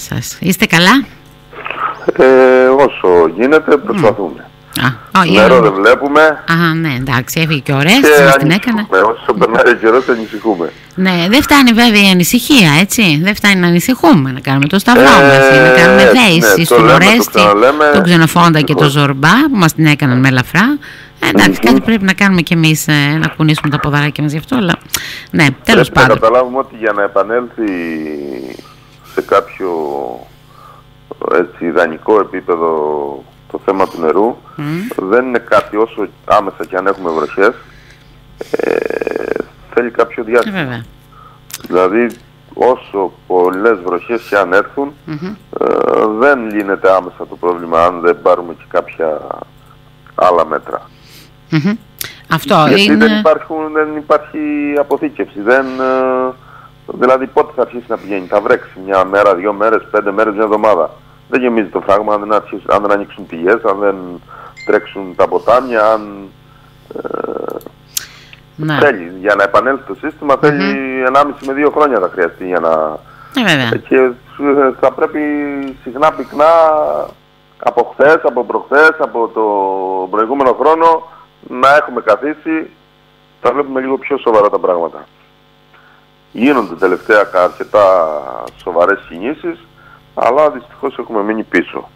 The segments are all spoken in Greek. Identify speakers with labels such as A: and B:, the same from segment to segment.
A: σας. Είστε καλά;
B: Ε, όσο γίνεται προσπαθούμε.
A: Α,
B: Νερό δεν βλέπουμε.
A: Α, ναι, εντάξει, έφυγε και ωραία, και μας την έκανε.
B: Όσο περνάει ο καιρός ανησυχούμε.
A: Ναι, δεν φτάνει βέβαια η ανησυχία, έτσι. Δεν φτάνει να ανησυχούμε, να κάνουμε το σταυρό ε, μας, να κάνουμε δέηση
B: ναι,
A: στον Ορέστη, τον Ξενοφόντα και τον Ζορμπά που μας την έκαναν με ελαφρά. Ε, εντάξει, κάτι πρέπει να κάνουμε κι εμείς ε, να κουνήσουμε τα ποδαράκια μας γι' αυτό, αλλά ναι, τέλος πάντων.
B: Να καταλάβουμε ότι για να επανέλθει σε κάποιο έτσι, ιδανικό επίπεδο το θέμα του νερού δεν είναι κάτι όσο άμεσα και αν έχουμε βροχές ε, θέλει κάποιο διάστημα.
A: Ε,
B: δηλαδή όσο πολλές βροχές και αν ερθουν ε, δεν λύνεται άμεσα το πρόβλημα αν δεν πάρουμε και κάποια άλλα μέτρα.
A: Αυτό
B: Γιατί
A: είναι...
B: δεν, υπάρχουν, δεν υπάρχει αποθήκευση. Δεν, ε, δηλαδή πότε θα αρχίσει να πηγαίνει. Θα βρέξει μια μέρα, δύο μέρες, πέντε μέρες, μια εβδομάδα. Δεν γεμίζει το φράγμα αν δεν, αρχίσει, αν δεν ανοίξουν πηγές, αν δεν τρέξουν τα ποτάμια, αν... Ε, ναι. Θέλει, για να επανέλθει το σύστημα mm-hmm. θέλει 1,5 με 2 χρόνια θα χρειαστεί για να...
A: Ε,
B: και ε, θα πρέπει συχνά πυκνά από χθες, από προχθές, από το προηγούμενο χρόνο να έχουμε καθίσει, θα βλέπουμε λίγο πιο σοβαρά τα πράγματα. Γίνονται τελευταία αρκετά σοβαρές κινήσεις, αλλά δυστυχώς έχουμε μείνει πίσω.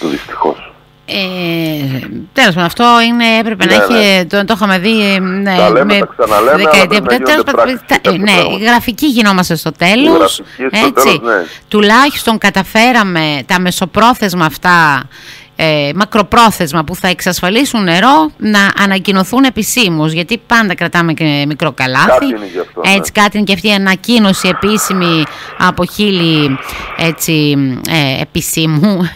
B: Δυστυχώς.
A: Ε, Τέλος πάντων, αυτό είναι, έπρεπε ναι, να ναι. έχει. Το, το είχαμε δει. Ναι,
B: τα λέμε, με τα ξαναλέμε. Δεκαετία
A: ε, ναι, γραφική γινόμαστε στο τέλος. Έτσι. Ναι. Τουλάχιστον καταφέραμε τα μεσοπρόθεσμα αυτά ε, μακροπρόθεσμα που θα εξασφαλίσουν νερό να ανακοινωθούν επισήμως γιατί πάντα κρατάμε και μικρό καλάθι
B: κάτι είναι και αυτό,
A: έτσι ναι. κάτι είναι και αυτή η ανακοίνωση επίσημη από χείλη έτσι, ε, επισήμου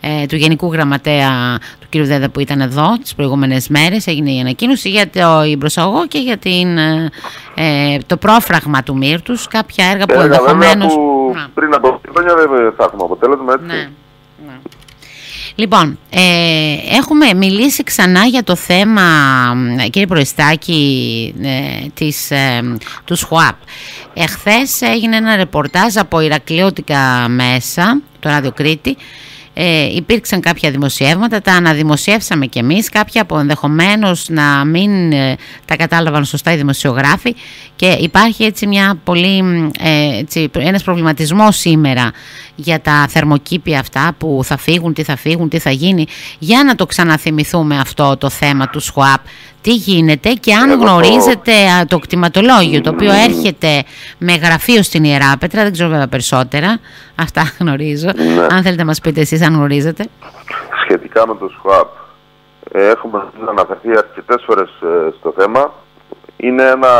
A: ε, του Γενικού Γραμματέα του κ. Δέδα που ήταν εδώ τις προηγούμενες μέρες έγινε η ανακοίνωση για το προσαγωγό και για την, ε, το πρόφραγμα του Μύρτους κάποια έργα που ενδεχομένω.
B: πριν από χρόνια δεν θα έχουμε αποτέλεσμα έτσι
A: ναι. Λοιπόν, ε, έχουμε μιλήσει ξανά για το θέμα, κύριε Προεστάκη, ε, της, ε, του ΣΧΟΑΠ. Εχθές έγινε ένα ρεπορτάζ από Ηρακλειώτικα μέσα, το Ράδιο Κρήτη, ε, υπήρξαν κάποια δημοσιεύματα, τα αναδημοσιεύσαμε κι εμείς, κάποια από ενδεχομένως να μην ε, τα κατάλαβαν σωστά οι δημοσιογράφοι. Και υπάρχει έτσι μια πολύ, ε, έτσι, ένας προβληματισμός σήμερα για τα θερμοκήπια αυτά που θα φύγουν, τι θα φύγουν, τι θα γίνει. Για να το ξαναθυμηθούμε αυτό το θέμα του ΣΧΟΑΠ τι γίνεται και αν γνωρίζετε το κτηματολόγιο το οποίο έρχεται με γραφείο στην Ιεράπετρα, δεν ξέρω βέβαια περισσότερα, αυτά γνωρίζω. Ναι. Αν θέλετε να μας πείτε εσείς αν γνωρίζετε.
B: Σχετικά με το ΣΧΟΑΠ, ε, έχουμε αναφερθεί αρκετές φορές ε, στο θέμα. Είναι ένα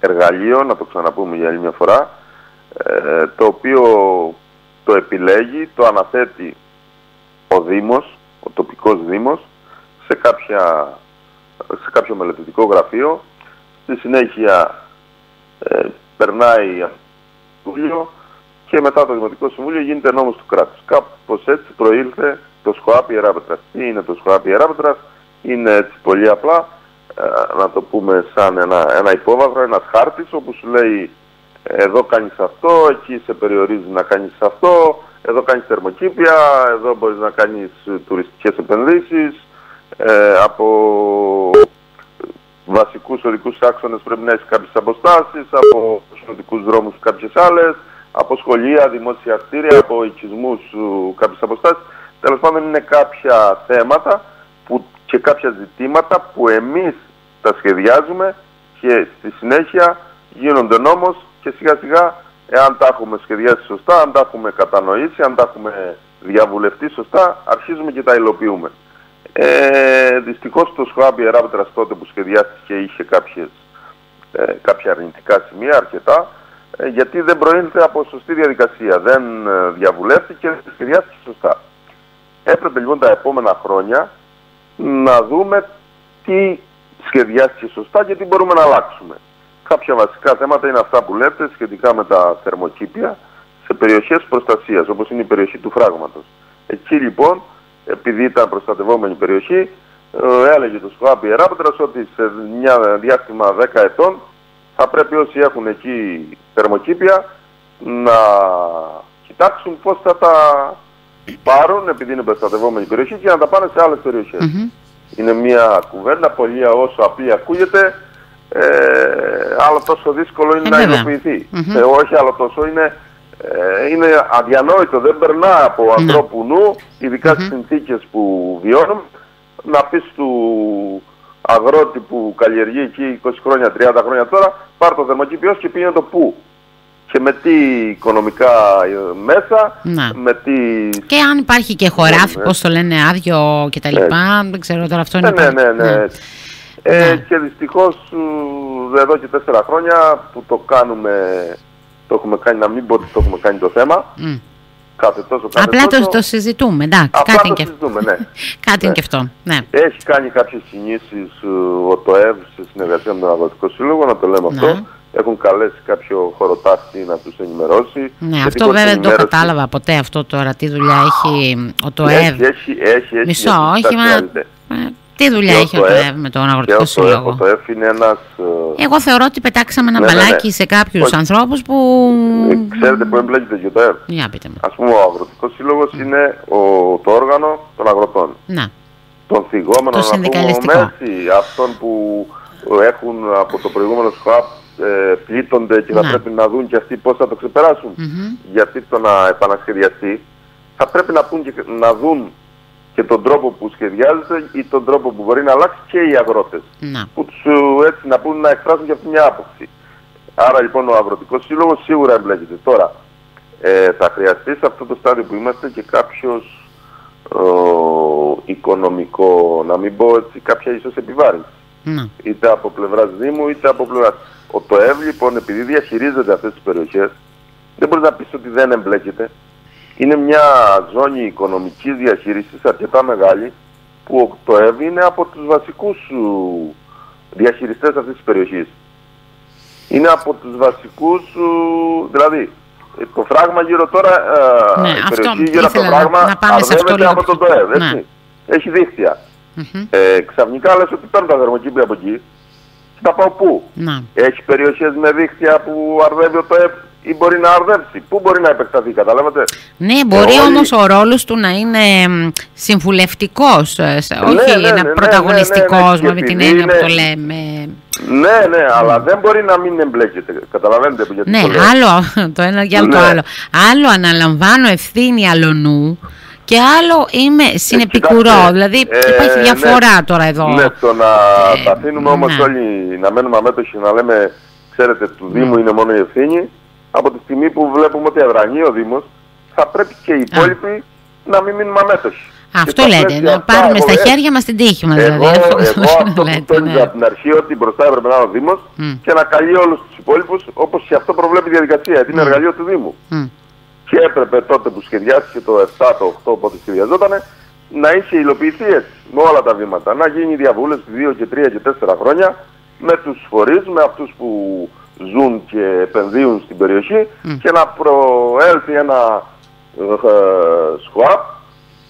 B: εργαλείο, να το ξαναπούμε για άλλη μια φορά, ε, το οποίο το επιλέγει, το αναθέτει ο Δήμος, ο τοπικός Δήμος, σε κάποια σε κάποιο μελετητικό γραφείο. Στη συνέχεια ε, περνάει το και μετά το Δημοτικό Συμβούλιο γίνεται νόμος του κράτους. Κάπως έτσι προήλθε το ΣΧΟΑΠ Ιεράπετρας. Τι είναι το ΣΧΟΑΠ Ιεράπετρας, είναι έτσι πολύ απλά, ε, να το πούμε σαν ένα, ένα υπόβαθρο, ένας χάρτης όπου σου λέει εδώ κάνεις αυτό, εκεί σε περιορίζει να κάνεις αυτό, εδώ κάνεις θερμοκήπια, εδώ μπορείς να κάνεις τουριστικές επενδύσεις, ε, από βασικούς οδικούς άξονες πρέπει να έχεις κάποιες αποστάσεις, από οδικούς δρόμους κάποιες άλλες, από σχολεία, δημόσια κτίρια, από οικισμούς κάποιες αποστάσεις. Τέλος πάντων είναι κάποια θέματα που, και κάποια ζητήματα που εμείς τα σχεδιάζουμε και στη συνέχεια γίνονται νόμος και σιγά σιγά εάν τα έχουμε σχεδιάσει σωστά, αν τα έχουμε κατανοήσει, αν τα έχουμε διαβουλευτεί σωστά, αρχίζουμε και τα υλοποιούμε. Ε, δυστυχώς το ΣΧΟΑΜ Ιεράπετρας τότε που σχεδιάστηκε είχε κάποιες, ε, κάποια αρνητικά σημεία αρκετά ε, γιατί δεν προήλθε από σωστή διαδικασία, δεν ε, διαβουλεύτηκε, δεν σχεδιάστηκε σωστά. Έπρεπε λοιπόν τα επόμενα χρόνια να δούμε τι σχεδιάστηκε σωστά και τι μπορούμε να αλλάξουμε. Κάποια βασικά θέματα είναι αυτά που λέτε σχετικά με τα θερμοκήπια σε περιοχές προστασίας όπως είναι η περιοχή του φράγματος. Εκεί λοιπόν επειδή ήταν προστατευόμενη περιοχή, ε, έλεγε το Σκουάμπι Εράπετρας ότι σε μια διάστημα 10 ετών θα πρέπει όσοι έχουν εκεί θερμοκήπια να κοιτάξουν πώς θα τα πάρουν επειδή είναι προστατευόμενη περιοχή και να τα πάνε σε άλλες περιοχές. Είναι μια κουβέντα πολύ όσο απλή ακούγεται, ε, άλλο τόσο δύσκολο είναι
A: Ε,
B: να
A: βέβαια.
B: υλοποιηθεί. Ε, όχι άλλο τόσο είναι, ε, είναι αδιανόητο, δεν περνά από
A: Ναι.
B: ανθρώπου νου, ειδικά στις συνθήκες που βιώνουμε, να πεις του αγρότη που καλλιεργεί εκεί 20 χρόνια, 30 χρόνια τώρα, πάρ το θερμοκήπιό σου και πήγαινε το πού. Και με τι οικονομικά ε, μέσα,
A: Να.
B: με τι...
A: Και αν υπάρχει και χωράφι,
B: Ναι.
A: πώς το λένε, άδειο και τα λοιπά, δεν ξέρω τώρα αυτό είναι...
B: Ναι, ναι, ναι. ναι. Ε,
A: Ναι.
B: Και δυστυχώς ε, εδώ και τέσσερα χρόνια που το κάνουμε, το έχουμε κάνει, να μην πω ότι το έχουμε κάνει το θέμα,
A: Μμ.
B: κάθε τόσο, κάθε
A: Απλά το,
B: τόσο,
A: το συζητούμε, εντάξει,
B: απλά
A: κάτι
B: το
A: είναι και αυτό.
B: συζητούμε, ναι.
A: Κάτι είναι και αυτό, ναι.
B: Έχει κάνει κάποιες κινήσεις ε, ο ΤΟΕΒ σε συνεργασία με τον Αγροτικό Σύλλογο, να το λέμε
A: Ναι.
B: αυτό. Έχουν καλέσει κάποιο χωροτάχτη να τους ενημερώσει.
A: Ναι,
B: Γιατί
A: αυτό
B: χωρίς
A: βέβαια δεν το
B: ενημέρωση-
A: κατάλαβα ποτέ αυτό τώρα, τι δουλειά έχει ο ΤΟΕΒ.
B: Έχει, έχει, έχει, έχει.
A: Μισό,
B: γιατί
A: όχι,
B: τα
A: μα
B: χρειάζεται.
A: ε, τι δουλειά
B: Και ο
A: έχει ο
B: ΤΟΕΒ
A: ΤΟΕΒ με τον
B: Και
A: Αγροτικό
B: ο ΤΟΕΒ, ο
A: Σύλλογο.
B: ΤΟΕΒ είναι ένας... ε,
A: Εγώ θεωρώ ότι πετάξαμε ένα
B: Ναι, ναι, ναι.
A: μπαλάκι σε κάποιους
B: Όχι.
A: ανθρώπους που...
B: ε, Ξέρετε που εμπλέκεται και ο ΤΟΕΒ.
A: Για πείτε μου.
B: Ας πούμε ο Αγροτικός Σύλλογος είναι ο, το όργανο των αγροτών.
A: Να,
B: Των θυγόμενων
A: Το
B: να πούμε,
A: συνδικαλιστικό.
B: μέση, αυτών που έχουν από το προηγούμενο ΣΚΟΑΠ ε, πλήττονται και θα
A: Ναι.
B: πρέπει να δουν και αυτοί πώς θα το ξεπεράσουν.
A: Μμμ.
B: Γιατί το να επανασχεδιαστεί θα πρέπει να, πούν και, να δουν και τον τρόπο που σχεδιάζεται ή τον τρόπο που μπορεί να αλλάξει και οι αγρότες.
A: να.
B: Που τους ε, έτσι να πούν να εκφράσουν και αυτή μια άποψη. Άρα λοιπόν ο Αγροτικός Σύλλογος σίγουρα εμπλέκεται. Τώρα ε, θα χρειαστεί σε αυτό το στάδιο που είμαστε και κάποιος ε, οικονομικό, να μην πω έτσι, κάποια ίσως επιβάρυνση.
A: να.
B: Είτε από πλευράς Δήμου είτε από πλευράς. Ο ΤΟΕΒ λοιπόν επειδή διαχειρίζεται αυτές τις περιοχές δεν μπορείς να πεις ότι δεν εμπλέκεται. Είναι μια ζώνη οικονομικής διαχείρισης αρκετά μεγάλη που ο ΤΟΕΒ είναι από τους βασικούς ου, διαχειριστές αυτής της περιοχής. Είναι από τους βασικούς, ου, δηλαδή ε, το φράγμα γύρω τώρα, ε,
A: Ναι,
B: η
A: αυτό
B: περιοχή γύρω από το
A: ήθελα να-
B: φράγμα
A: να πάμε σε αυτό
B: αρδεύεται
A: λίγο
B: από τον
A: πιο-
B: ΤΟΕΒ,
A: Ναι.
B: έτσι. Έχει δίχτυα.
A: Μμμ.
B: Ε, ξαφνικά λες ότι παίρνω τα θερμοκήπια από εκεί και θα πάω πού;
A: Να.
B: Έχει περιοχές με δίχτυα που αρδεύει ο ΤΟΕΠ ή μπορεί να αρδεύσει. Πού μπορεί να επεκταθεί, καταλάβατε;
A: Ναι, μπορεί
B: όλοι-
A: όμως ο ρόλος του να είναι μ, συμβουλευτικός, ε, σε- όχι
B: ναι, ναι,
A: να
B: ναι, ναι,
A: πρωταγωνιστικός
B: ναι, ναι,
A: με
B: και
A: την
B: επειδή
A: έννοια που το
B: είναι-
A: λέμε.
B: Ναι, ναι, αλλά δεν μπορεί να μην εμπλέκεται. Καταλαβαίνετε που γιατί
A: Ναι,
B: το λέω.
A: άλλο το ένα και άλλο το
B: Ναι.
A: άλλο. Άλλο αναλαμβάνω ευθύνη αλωνού και άλλο είμαι συνεπικουρό.
B: κοιτάξτε,
A: δηλαδή
B: ε,
A: υπάρχει
B: ναι.
A: διαφορά τώρα εδώ.
B: Ναι, το να
A: Ε,
B: τα αφήνουμε όμως
A: ναι.
B: όλοι να μένουμε αμέτωχοι να λέμε, ξέρετε, του Δήμου είναι μόνο η ευθύνη. Από τη στιγμή που βλέπουμε ότι αδρανεί ο Δήμος, θα πρέπει και οι υπόλοιποι να μην μείνουμε αμέτωχοι.
A: Αυτό
B: Και στα
A: λέτε,
B: πλαίσια
A: να
B: αυτά,
A: πάρουμε στα
B: εγώ, ε,
A: χέρια μας την τύχη μας.
B: Εγώ,
A: δηλαδή, αυτό
B: εγώ αυτό που
A: λέτε,
B: τόνιζα
A: ναι.
B: από την αρχή ότι μπροστά έπρεπε να είναι ο Δήμος
A: Μμ.
B: και να καλεί όλους τους υπόλοιπους όπως και αυτό προβλέπει η διαδικασία, γιατί είναι εργαλείο του Δήμου.
A: Μμ.
B: Και έπρεπε τότε που σχεδιάστηκε το 7, το 8, όποτε σχεδιαζόταν, να είχε υλοποιηθεί έτσι, με όλα τα βήματα. Να γίνει διαβούλευση 2 και 3 και 4 χρόνια με τους φορείς, με αυτούς που ζουν και επενδύουν στην περιοχή και να προέλθει ένα ε, σκουάπ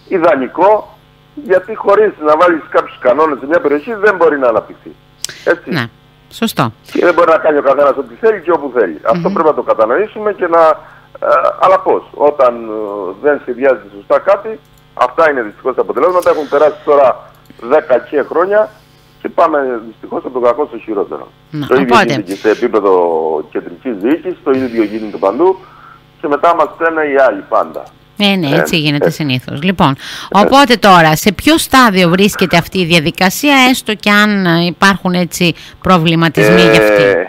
B: ιδανικό γιατί χωρίς να βάλεις κάποιους κανόνες σε μια περιοχή δεν μπορεί να αναπτυχθεί. Έτσι.
A: Ναι, σωστό.
B: Και δεν μπορεί να κάνει ο καθένας ό,τι θέλει και όπου θέλει. Αυτό πρέπει να το κατανοήσουμε και να... ε, αλλά πώς, όταν ε, δεν σχεδιάζεται σωστά κάτι, αυτά είναι δυστυχώς τα αποτελέσματα. Έχουν περάσει τώρα 10 και χρόνια και πάμε δυστυχώς από το κακό στο χειρότερο.
A: Να,
B: το ίδιο
A: οπότε-
B: γίνεται και σε επίπεδο κεντρικής διοίκησης, το ίδιο γίνεται παντού και μετά μας στέλνουν οι άλλοι πάντα.
A: Ναι, ναι, έτσι
B: Ε,
A: γίνεται
B: ε.
A: συνήθως. Λοιπόν, οπότε τώρα, σε ποιο στάδιο βρίσκεται αυτή η διαδικασία, έστω και αν ε, υπάρχουν έτσι προβληματισμοί για αυτή;
B: Ε,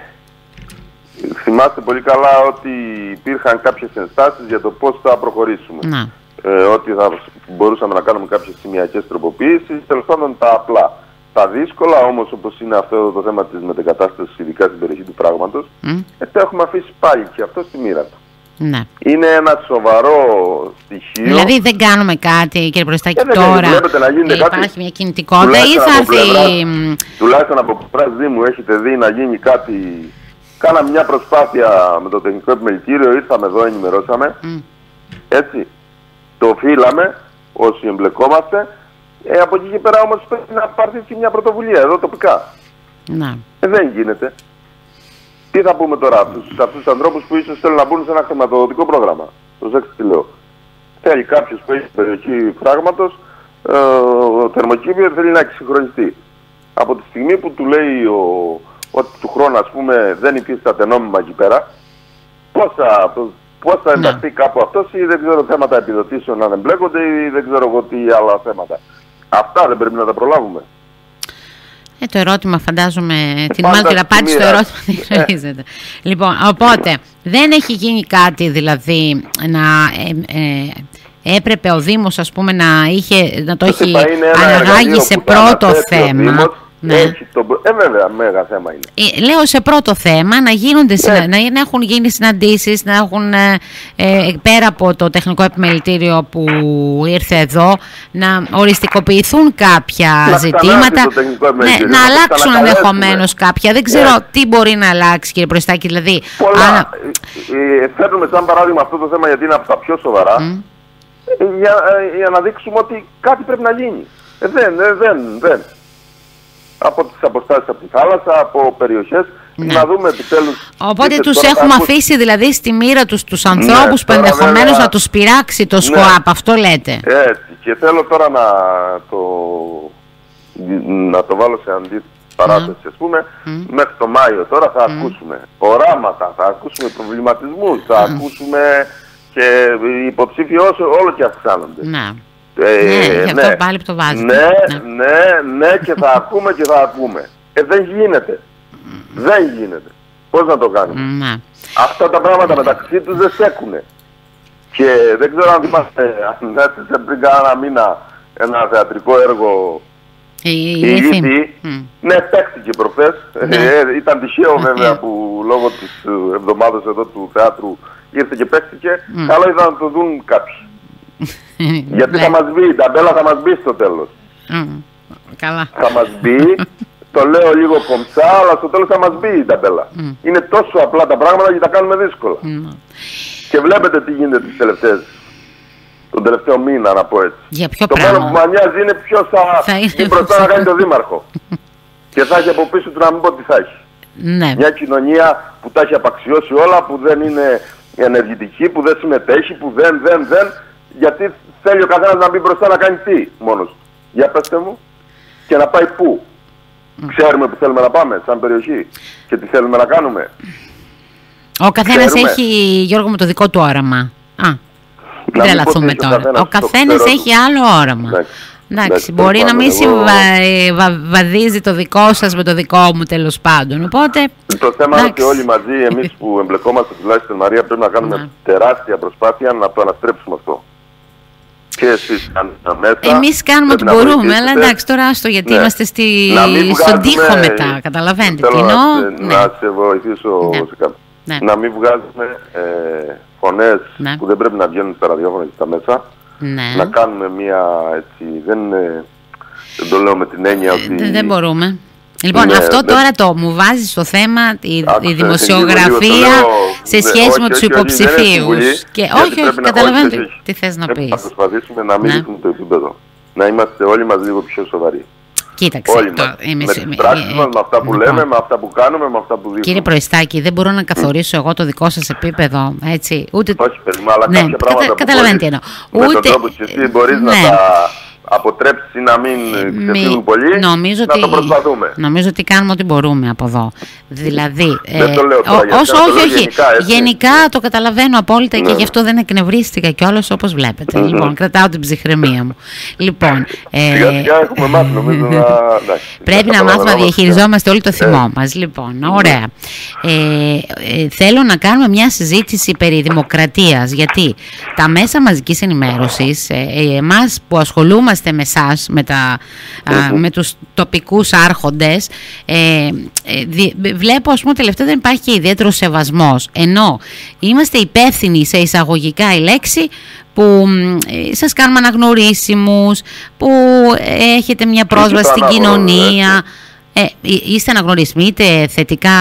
B: Θυμάστε πολύ καλά ότι υπήρχαν κάποιες ενστάσεις για το πώς θα προχωρήσουμε.
A: Να,
B: Ε, ότι θα μπορούσαμε να κάνουμε κάποιες σημειακές τροποποιήσεις, τέλος πάντων τα απλά. Τα δύσκολα όμως όπως είναι αυτό το θέμα της μετεγκατάστασης ειδικά στην περιοχή του πράγματος,
A: μ,
B: ε, το έχουμε αφήσει πάλι και αυτό στη μοίρα του.
A: ναι.
B: Είναι ένα σοβαρό στοιχείο.
A: Δηλαδή δεν κάνουμε κάτι, κύριε Προστάκη,
B: Ε, δεν
A: τώρα.
B: βλέπετε να γίνεται
A: ε,
B: κάτι.
A: Υπάρχει μια κινητικότητα ή
B: Τουλάχιστον
A: θα
B: από
A: έρθει.
B: πλευράς-
A: μ,
B: Τουλάχιστον από πλευράς Δήμου έχετε δει να γίνει κάτι. Κάναμε μια προσπάθεια με το τεχνικό επιμελητήριο, ήρθαμε εδώ, ενημερώσαμε.
A: μ,
B: Έτσι. Το οφείλαμε όσοι εμπλεκόμαστε. Ε, από εκεί και πέρα όμως πρέπει να πάρθει και μια πρωτοβουλία εδώ τοπικά.
A: Να.
B: Ε, δεν γίνεται. Τι θα πούμε τώρα αυτούς, σε αυτούς τους ανθρώπους που ίσως θέλουν να μπουν σε ένα χρηματοδοτικό πρόγραμμα; προσέξτε τι λέω. Θέλει κάποιος που έχει περιοχή φράγματος, ε, θερμοκήπιο θέλει να εξυγχρονιστεί. Από τη στιγμή που του λέει ο, ότι του χρόνου ας πούμε δεν υφίσταται νόμιμα εκεί πέρα, πώς θα, πώς θα ναι. ενταχθεί κάπου αυτός ή δεν ξέρω θέματα επιδοτήσεων αν εμπλέκονται ή δεν ξέρω εγώ τι άλλα θέματα. Αυτά δεν πρέπει να τα προλάβουμε.
A: Ε, το ερώτημα φαντάζομαι, ε, την μάλκυρα πάτη το ερώτημα δεν ε. Λοιπόν, οπότε δεν έχει γίνει κάτι δηλαδή να ε, ε, έπρεπε ο Δήμος ας πούμε να, είχε, να το έχει αναγάγει σε πρώτο θέμα.
B: Ναι. Έχει το... Ε, βέβαια, μέγα θέμα είναι.
A: Ε, λέω σε πρώτο θέμα να, γίνονται, ναι. να, να έχουν γίνει συναντήσεις, να έχουν ε, ε, πέρα από το τεχνικό επιμελητήριο που ήρθε εδώ, να οριστικοποιηθούν κάποια
B: να
A: ζητήματα, ναι, να αλλάξουν ενδεχομένως κάποια. Δεν ξέρω ναι. τι μπορεί να αλλάξει κύριε Προστάκη. Δηλαδή,
B: Πολλά. Αν... Ε, φέρνουμε σαν παράδειγμα αυτό το θέμα γιατί είναι από τα πιο σοβαρά. Mm. Για, για να δείξουμε ότι κάτι πρέπει να γίνει. Ε, δεν, δεν, δεν από τις αποστάσεις από τη θάλασσα, από περιοχές, ναι. να δούμε επιτέλους...
A: Οπότε τους έχουμε αφήσει δηλαδή στη μοίρα τους τους ανθρώπους ναι, που ενδεχομένως να τους πειράξει το ναι. ΣΚΟΑΠ, αυτό λέτε.
B: Έτσι, και θέλω τώρα να το, να το βάλω σε αντιπαράθεση, mm. ας πούμε, μέχρι το Μάιο τώρα θα ακούσουμε οράματα, θα ακούσουμε προβληματισμούς, θα ακούσουμε και οι υποψήφοι όλο και αυξάνονται.
A: Ναι. Ε, ναι, ναι, αυτό πάλι που το βάζει.
B: Ναι, ναι, ναι, ναι, και θα ακούμε και θα ακούμε. Ε, δεν γίνεται. Δεν γίνεται. Πώς να το κάνουμε;
A: Ναι.
B: Αυτά τα πράγματα μεταξύ τους δεν στέκουνε. Και δεν ξέρω αν θυμάστε, αν έστησε πριν κάνα μήνα ένα θεατρικό έργο
A: η, η ήθη.
B: Ναι, παίχτηκε προχθές. Ναι. Ε, ήταν τυχαίο βέβαια που λόγω της εβδομάδας εδώ του θεάτρου ήρθε και παίχτηκε. Mm. Καλό ήταν να το δουν κάποιοι. Γιατί θα μας μπει, η ταμπέλα θα μας μπει στο τέλος.
A: Καλά.
B: Θα μας μπει, το λέω λίγο κομψά, αλλά στο τέλος θα μας μπει η ταμπέλα. Είναι τόσο απλά τα πράγματα και τα κάνουμε δύσκολα. Και βλέπετε τι γίνεται τις τελευταίες τον τελευταίο μήνα, να πω έτσι.
A: Για ποιο
B: το
A: πράγμα;
B: μόνο που με νοιάζει είναι ποιος θα, θα είναι μπροστά να κάνει το δήμαρχο. και θα έχει από πίσω του να μην πω τι θα έχει.
A: Ναι.
B: Μια κοινωνία που τα έχει απαξιώσει όλα, που δεν είναι ενεργητική, που δεν συμμετέχει, που δεν, δεν, δεν γιατί θέλει ο καθένας να μπει μπροστά να κάνει τι μόνος του. Για πέστε μου. Και να πάει πού. Ξέρουμε που θέλουμε να πάμε σαν περιοχή και τι θέλουμε να κάνουμε.
A: Ο καθένας έχει, Γιώργο μου, το δικό του όραμα. Α, δεν λαθούμε τώρα. Ο καθένας έχει άλλο όραμα. Εντάξει, μπορεί να μην συμβαδίζει το δικό σας με το δικό μου τέλος πάντων. Οπότε,
B: το θέμα είναι ότι όλοι μαζί, εμείς που εμπλεκόμαστε τουλάχιστον Μαρία, πρέπει να κάνουμε ναι. τεράστια προσπάθεια να το αναστρέψουμε αυτό και εσείς κάνετε μέσα.
A: Εμείς κάνουμε ό,τι μπορούμε, αλλά εντάξει τώρα άστο γιατί ναι. είμαστε στη... στον τοίχο μετά, καταλαβαίνετε τι εννοώ;
B: Να, να σε βοηθήσω ναι. σε κάτι. Ναι. Να μην βγάζουμε ε, φωνές ναι. που δεν πρέπει να βγαίνουν στα ραδιόφωνα και στα μέσα.
A: Ναι.
B: Να κάνουμε μια έτσι, δεν, δεν το λέω με την έννοια ε, ότι...
A: Δεν μπορούμε. Λοιπόν, ναι, αυτό ναι. τώρα το μου βάζει στο θέμα η, η δημοσιογραφία σε ναι, σχέση με τους υποψηφίους. Και όχι, όχι, καταλαβαίνω τι, τι θες να πει.
B: Να προσπαθήσουμε να μην ναι. το επίπεδο. Να είμαστε όλοι μα λίγο πιο σοβαροί.
A: Κοίταξε.
B: Όλοι το, με τις πράξεις μας, με αυτά που λέμε, με αυτά που κάνουμε, με αυτά που δείχνουμε.
A: Κύριε Προϊστάκη, δεν μπορώ να καθορίσω εγώ το δικό σας επίπεδο, έτσι. Ούτε...
B: Όχι, παιδί αλλά ναι, κάποια πράγματα κατα,
A: που καταλαβαίνετε εννοώ.
B: Ούτε... Με τον τρόπο που εσύ μπορείς να τα αποτρέψει να μην ξεφύγουν πολύ, νομίζω να ότι, το προσπαθούμε.
A: Νομίζω ότι κάνουμε ό,τι μπορούμε από εδώ. Δηλαδή,
B: δεν το λέω τώρα,
A: όσο, όχι, όχι. Γενικά, γενικά το καταλαβαίνω απόλυτα ναι. και γι' αυτό δεν εκνευρίστηκα κιόλας όπως βλέπετε. λοιπόν, κρατάω την ψυχραιμία μου. λοιπόν,
B: ε, έχουμε μάθει νομίζω να...
A: Πρέπει να μάθουμε να διαχειριζόμαστε όλοι το θυμό ε. μας. Λοιπόν, ωραία. Ε, ε, θέλω να κάνουμε μια συζήτηση περί δημοκρατίας, γιατί τα μέσα μαζικής ενημέρωσης, ε, εμάς που ασχολούμαστε είμαστε με εσάς, με, τα, με τους τοπικούς άρχοντες ε, ε, βλέπω ας πούμε τελευταία δεν υπάρχει και ιδιαίτερος σεβασμός. Ενώ είμαστε υπεύθυνοι σε εισαγωγικά η λέξη που ε, σας κάνουμε αναγνωρίσιμους που έχετε μια πρόσβαση στην κοινωνία ε, είστε αναγνωρίσιμοι, είτε θετικά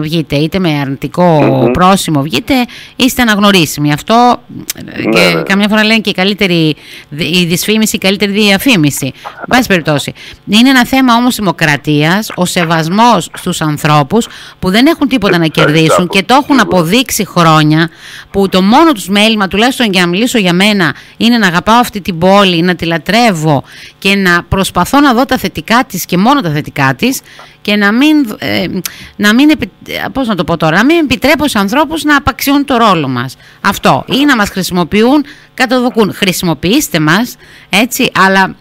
A: βγείτε, είτε με αρνητικό πρόσημο βγείτε, είστε αναγνωρίσιμοι. Αυτό ε, και ναι, ναι. καμιά φορά λένε και η καλύτερη η δυσφήμιση, η καλύτερη διαφήμιση. Βάση περιπτώσει. Είναι ένα θέμα όμως δημοκρατίας, ο σεβασμός στους ανθρώπους που δεν έχουν τίποτα να κερδίσουν και το έχουν αποδείξει χρόνια που το μόνο τους μέλημα, τουλάχιστον για να μιλήσω για μένα, είναι να αγαπάω αυτή την πόλη, να τη λατρεύω και να προσπαθώ να δω τα θετικά της και μόνο τα θετικά της και να μην, ε, να μην, πώς να το πω τώρα, να μην επιτρέπω στους ανθρώπους να απαξιούν το ρόλο μας. Αυτό. Ή να μας χρησιμοποιούν, κατοδοκούν. Χρησιμοποιήστε μας, έτσι, αλλά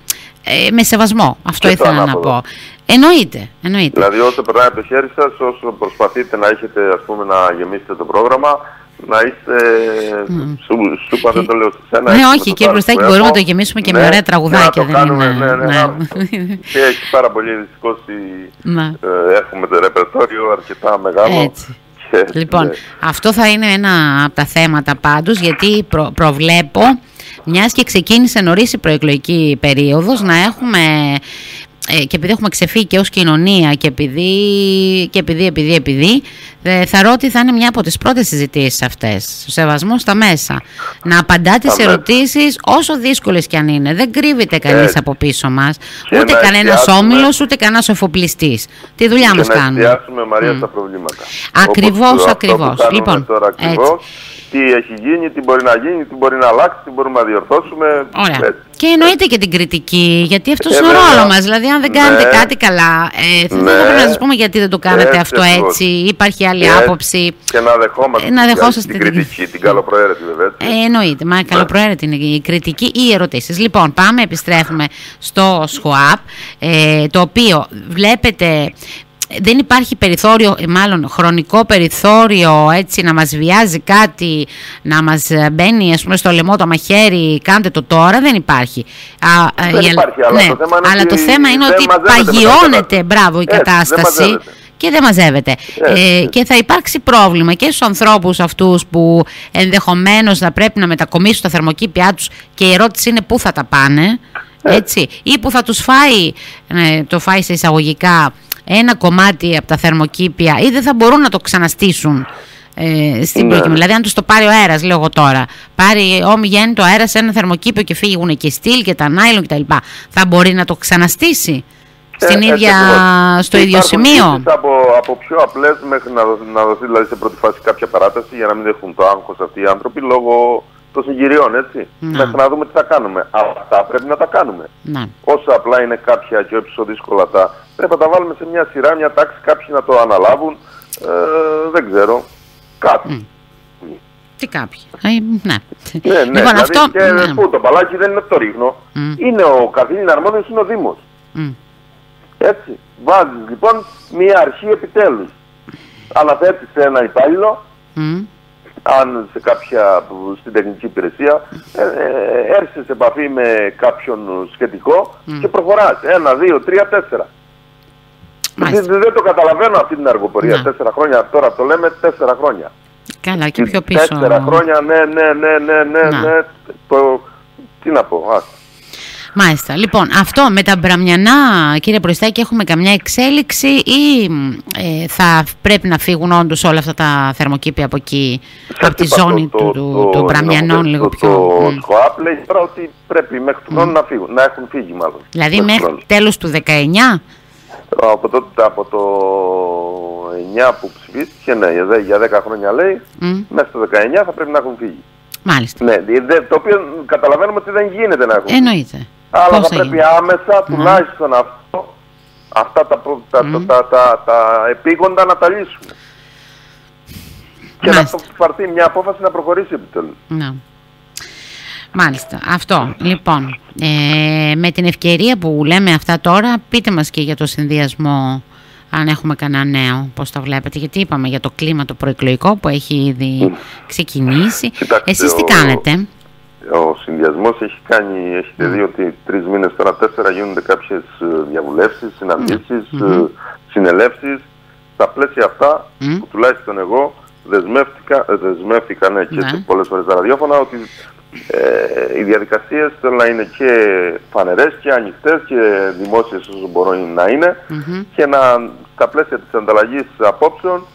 A: ε, με σεβασμό. Αυτό ήθελα να πω. Εννοείται, εννοείται.
B: Δηλαδή όσο περνάει από το χέρι σας, όσο προσπαθείτε να έχετε, ας πούμε, να γεμίσετε το πρόγραμμα, να είστε. Mm. Σου, σου δεν το λέω σε σένα.
A: Ναι, όχι, κύριε Μπροστάκη, μπορούμε να το γεμίσουμε και με ναι, ωραία τραγουδάκια.
B: Δεν κάνουμε, είναι. Ναι, ναι, ναι. και έχει πάρα πολύ δυστυχώ. Ε, έχουμε το ρεπερτόριο αρκετά μεγάλο.
A: Έτσι. Λοιπόν, ναι. αυτό θα είναι ένα από τα θέματα πάντως γιατί προ, προβλέπω μιας και ξεκίνησε νωρίς η προεκλογική περίοδος να έχουμε ε, και επειδή έχουμε ξεφύγει και ως κοινωνία και επειδή, και επειδή, επειδή, επειδή ε, θα ότι θα είναι μια από τις πρώτες συζητήσεις αυτές, ο σεβασμός στα μέσα. Να απαντά τις ερωτήσεις όσο δύσκολες κι αν είναι. Δεν κρύβεται κανείς από πίσω μας, ούτε κανένας όμιλος, ούτε κανένας εφοπλιστής. Τη δουλειά μας κάνουμε.
B: Να εστιάσουμε, Μαρία, mm. στα προβλήματα.
A: Ακριβώς, ακριβώς.
B: Λοιπόν, τώρα τι έχει γίνει, τι μπορεί να γίνει, τι μπορεί να αλλάξει, τι μπορούμε να διορθώσουμε.
A: Ωραία. Και εννοείται και την κριτική, γιατί αυτός ε, είναι ο ρόλος μας. Δηλαδή, αν δεν κάνετε ναι. κάτι καλά, ε, θα ναι. πρέπει να σας πούμε γιατί δεν το κάνετε αυτό έτσι, υπάρχει άλλη άποψη.
B: Και να δεχόμαστε
A: να δεχόσαστε
B: την κριτική, την καλοπροαίρετη βέβαια.
A: Ε, εννοείται, μα ναι. καλοπροαίρετη είναι η κριτική ή οι ερωτήσεις. Λοιπόν, πάμε, επιστρέφουμε στο ΣΧΟΑΠ, ε, το οποίο βλέπετε δεν υπάρχει περιθώριο, ε, μάλλον χρονικό περιθώριο έτσι να μας βιάζει κάτι, να μας ε, μπαίνει ας πούμε στο λαιμό το μαχαίρι, κάντε το τώρα, δεν υπάρχει.
B: Α, ε, δεν υπάρχει, αλλά,
A: ναι, το θέμα είναι, αλλά το θέμα είναι ότι παγιώνεται, μπράβο, η κατάσταση και δεν μαζεύεται. Ε, και θα υπάρξει πρόβλημα και στους ανθρώπους αυτούς που ενδεχομένως θα πρέπει να μετακομίσουν τα θερμοκήπια τους και η ερώτηση είναι πού θα τα πάνε. Έτσι, ή που θα τους φάει, το φάει σε εισαγωγικά ένα κομμάτι από τα θερμοκήπια ή δεν θα μπορούν να το ξαναστήσουν ε, στην ναι. Δηλαδή, αν τους το πάρει ο αέρας, λέω εγώ τώρα, πάρει όμοι το αέρας σε ένα θερμοκήπιο και φύγουν και στυλ και τα νάιλον κτλ. Θα μπορεί να το ξαναστήσει στην ε, ίδια, στο ίδιο σημείο;
B: Από, από πιο απλές μέχρι να, να δοθεί δηλαδή, σε πρώτη φάση κάποια παράταση για να μην έχουν το άγχος αυτοί οι άνθρωποι λόγω των συγκυριών, έτσι. Να. Μέχρι να δούμε τι θα κάνουμε. Αυτά πρέπει να τα κάνουμε. Να. Όσο απλά είναι κάποια και όσο δύσκολα τα. Πρέπει να τα βάλουμε σε μια σειρά, μια τάξη, κάποιοι να το αναλάβουν. Ε, δεν ξέρω. Κάτι.
A: Mm. Τι κάποιοι. Ε, ναι.
B: ναι, ναι. Λοιπόν, δηλαδή, αυτό... Και ναι. Πού, το μπαλάκι δεν είναι το ρίχνω. Mm. Είναι ο καθήλυν αρμόδιος, είναι ο Δήμος. Mm. Έτσι. Βάζεις λοιπόν μια αρχή επιτέλους. Αναθέτεις σε ένα υπάλληλο mm αν σε κάποια, στην τεχνική υπηρεσία, ε, ε, έρθει σε επαφή με κάποιον σχετικό και προχωράς. Ένα, δύο, τρία, τέσσερα. Δεν, δεν το καταλαβαίνω αυτή την αργοπορία. Ναι. Τέσσερα χρόνια, τώρα το λέμε τέσσερα χρόνια.
A: Καλά και πιο πίσω.
B: Τέσσερα χρόνια, ναι, ναι, ναι, ναι, ναι, ναι. Το, τι να πω, ας.
A: Μάλιστα. Λοιπόν, αυτό με τα Μπραμιανά, κύριε Προϊστάκη, έχουμε καμιά εξέλιξη ή ε, θα πρέπει να φύγουν όντως όλα αυτά τα θερμοκήπια από εκεί, από τη ζώνη το, του, το, των Μπραμιανών, λίγο πιο.
B: Το ΣΚΟΑΠ λέει τώρα ότι πρέπει μέχρι του χρόνου να φύγουν, να έχουν φύγει μάλλον.
A: Δηλαδή μέχρι τέλος του 19.
B: Από το, από το 9 που ψηφίστηκε, ναι, για 10 χρόνια λέει, mm. μέχρι το 19 θα πρέπει να έχουν φύγει.
A: Μάλιστα.
B: Ναι, το οποίο καταλαβαίνουμε ότι δεν γίνεται να έχουν.
A: Εννοείται.
B: Αλλά θα πρέπει άμεσα ναι. τουλάχιστον αυτό, αυτά τα, τα, mm. τα, τα, τα, επίγοντα να τα λύσουμε. Και Μάλιστα. να πάρθει μια απόφαση να προχωρήσει επιτέλους.
A: Ναι. Μάλιστα. Αυτό. Λοιπόν, ε, με την ευκαιρία που λέμε αυτά τώρα, πείτε μας και για το συνδυασμό αν έχουμε κανένα νέο, πώς τα βλέπετε. Γιατί είπαμε για το κλίμα το προεκλογικό που έχει ήδη ξεκινήσει. Κοιτάξτε, Εσείς τι κάνετε;
B: Ο συνδυασμός έχει κάνει, έχετε δει ότι τρεις μήνες τώρα, τέσσερα γίνονται κάποιες διαβουλεύσεις, συναντήσεις, mm-hmm. συνελεύσεις. Στα πλαίσια αυτά, που τουλάχιστον εγώ δεσμεύτηκα, ε, δεσμεύτηκα ναι, και ναι. πολλές φορές τα ραδιόφωνα, ότι Ε, οι διαδικασίες θέλουν να είναι και φανερές και ανοιχτές και δημόσιες όσο μπορεί να ειναι και να, στα πλαίσια της ανταλλαγής απόψεων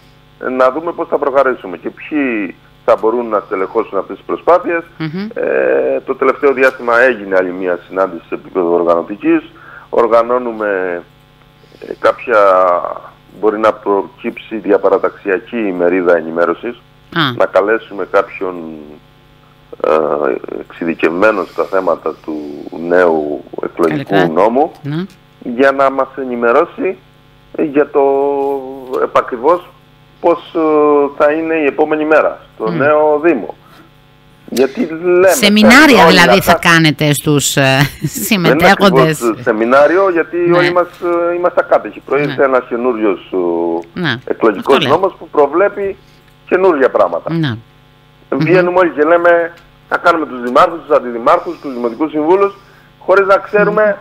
B: να δούμε πώς θα προχωρήσουμε και ποιοι θα μπορούν να στελεχώσουν αυτές τις προσπάθειες. Ε, το τελευταίο διάστημα έγινε άλλη μια συνάντηση σε επίπεδο οργανωτικής. Οργανώνουμε ε, κάποια, μπορεί να προκύψει διαπαραταξιακή ημερίδα ενημέρωσης. Να καλέσουμε κάποιον ε, εξειδικευμένο στα θέματα του νέου εκλογικού νόμου ναι. για να μας ενημερώσει για το επακριβώς πώς ε, θα είναι η επόμενη μέρα στο νέο Δήμο. Γιατί λέμε,
A: Σεμινάρια δηλαδή θα κάνετε στους ε, συμμετέχοντες.
B: Δεν σεμινάριο γιατί ναι. όλοι μας ε, είμαστε ακάτεχοι. Προήλθε ναι. ένας καινούριος ναι. εκλογικός νόμος που προβλέπει καινούργια πράγματα. Ναι. Βγαίνουμε όλοι και λέμε θα κάνουμε τους δημάρχους, τους αντιδημάρχους, τους δημοτικούς συμβούλους χωρίς να ξέρουμε